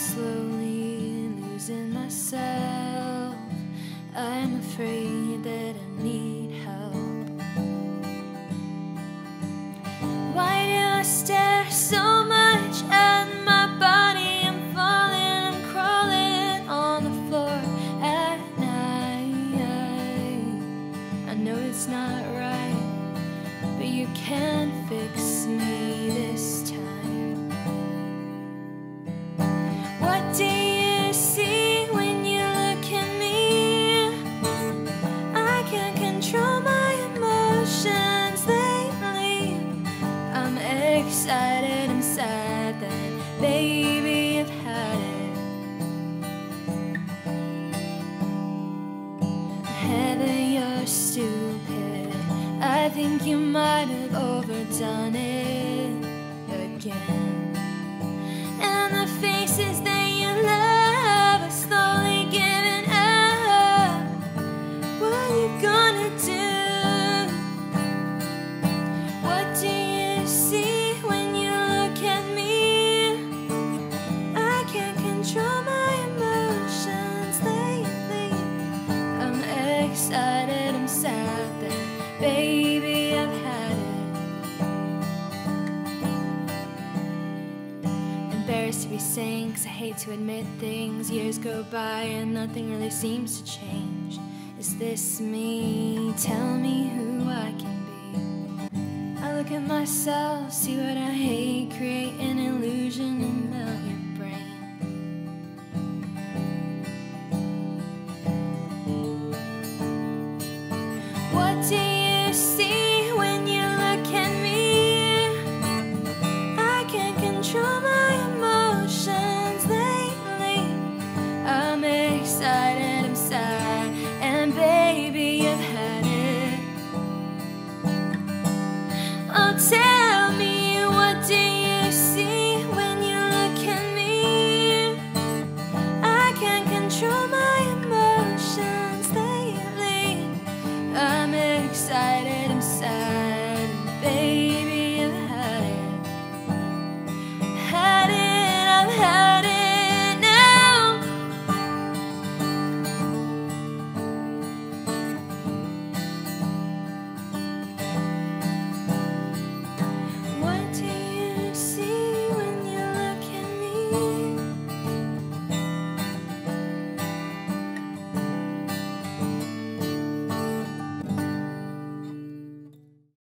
slowly losing myself. I'm afraid that I need help. Why do I stare so much at my body? I'm falling, I'm crawling on the floor at night. I know it's not right, but you can't fix me stupid. I think you might have overdone it again. Baby I've had it. Embarrassed to be saying, cause I hate to admit things. Years go by and nothing really seems to change. Is this me? Tell me who I can be. I look at myself, see what I hate, create an illusion and melt your